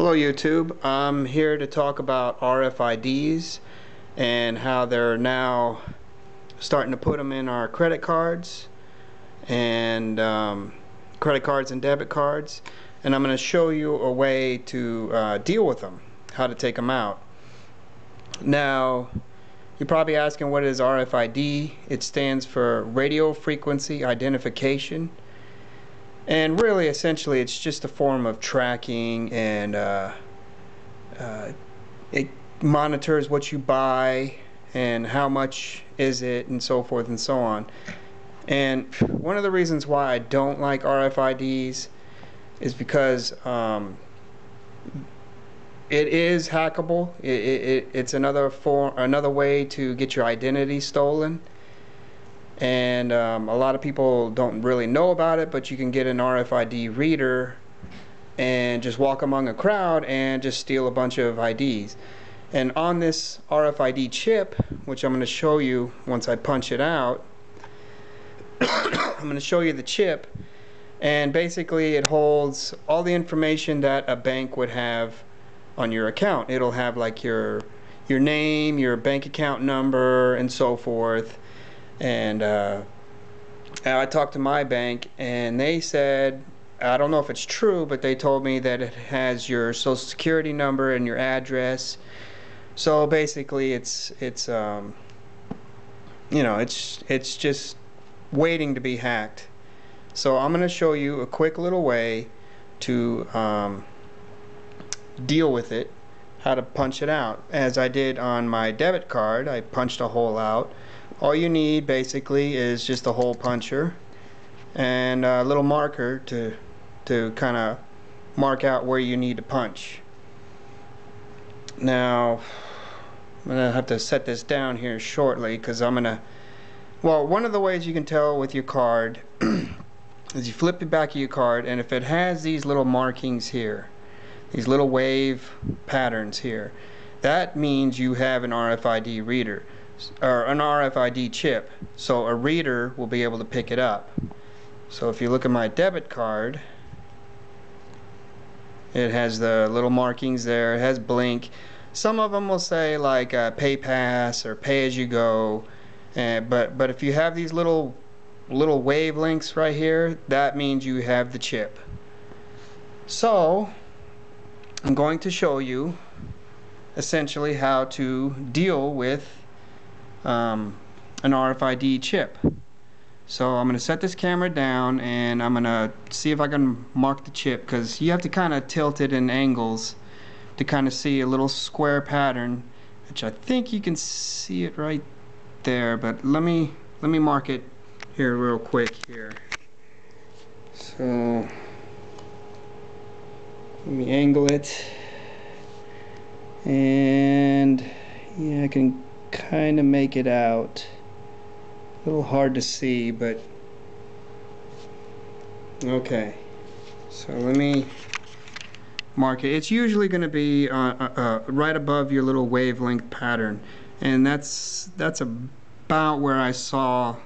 Hello YouTube. I'm here to talk about RFIDs and how they're now starting to put them in our credit cards and um, credit cards and debit cards and I'm going to show you a way to uh, deal with them, how to take them out. Now you're probably asking what is RFID? It stands for radio frequency identification and really essentially it's just a form of tracking and uh, uh, it monitors what you buy and how much is it and so forth and so on. And one of the reasons why I don't like RFIDs is because um, it is hackable. It, it, it's another form another way to get your identity stolen and um, a lot of people don't really know about it but you can get an RFID reader and just walk among a crowd and just steal a bunch of IDs and on this RFID chip which I'm going to show you once I punch it out I'm going to show you the chip. And basically it holds all the information that a bank would have on your account. It'll have like your your name your bank account number and so forth and uh, I talked to my bank and they said I don't know if it's true but they told me that it has your social security number and your address. So basically it's it's um, you know it's it's just waiting to be hacked. So I'm gonna show you a quick little way to um, deal with it how to punch it out. As I did on my debit card I punched a hole out all you need basically is just a hole puncher and a little marker to to kind of mark out where you need to punch. Now I'm gonna have to set this down here shortly because I'm gonna well one of the ways you can tell with your card is you flip the back of your card and if it has these little markings here these little wave patterns here that means you have an RFID reader or an RFID chip so a reader will be able to pick it up. So if you look at my debit card it has the little markings there. It has blink. Some of them will say like uh, pay pass or pay as you go uh, but but if you have these little little wavelengths right here that means you have the chip. So I'm going to show you essentially how to deal with um, an RFID chip. So I'm going to set this camera down and I'm going to see if I can mark the chip because you have to kind of tilt it in angles to kind of see a little square pattern which I think you can see it right there but let me let me mark it here real quick here so let me angle it and yeah I can kind of make it out. A little hard to see, but okay. So let me mark it. It's usually going to be uh, uh, uh, right above your little wavelength pattern, and that's that's about where I saw.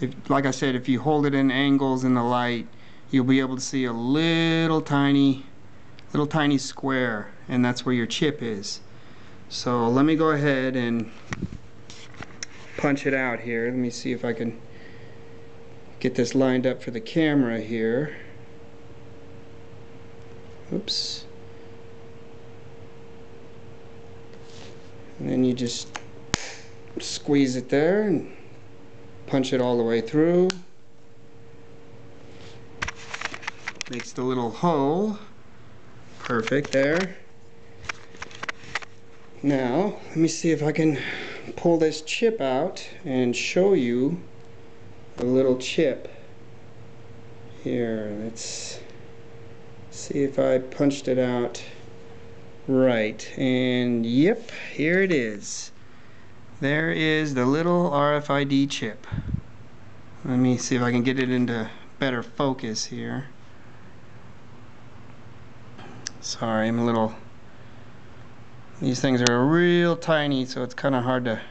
If, like I said, if you hold it in angles in the light, you'll be able to see a little tiny, little tiny square, and that's where your chip is. So let me go ahead and punch it out here. Let me see if I can get this lined up for the camera here. Oops. And then you just squeeze it there and punch it all the way through. Makes the little hole. Perfect there. Now, let me see if I can pull this chip out and show you a little chip. Here, let's see if I punched it out right. And yep, here it is. There is the little RFID chip. Let me see if I can get it into better focus here. Sorry, I'm a little these things are real tiny, so it's kind of hard to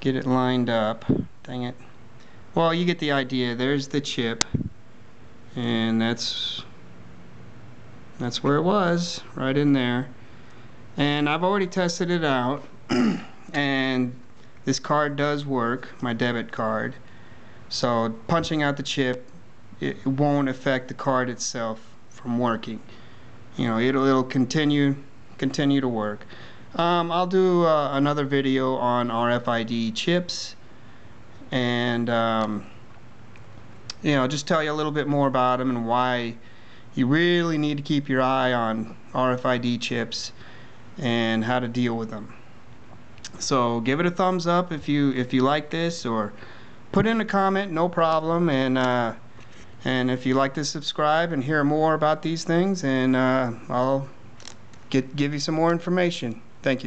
get it lined up. Dang it. Well, you get the idea. There's the chip, and that's That's where it was, right in there. And I've already tested it out, and this card does work, my debit card. So punching out the chip, it won't affect the card itself from working. You know, it'll it'll continue continue to work. Um, I'll do uh, another video on RFID chips, and um, you know, just tell you a little bit more about them and why you really need to keep your eye on RFID chips and how to deal with them. So give it a thumbs up if you if you like this, or put in a comment, no problem. And uh, and if you like to subscribe and hear more about these things, and uh, I'll get give you some more information. Thank you.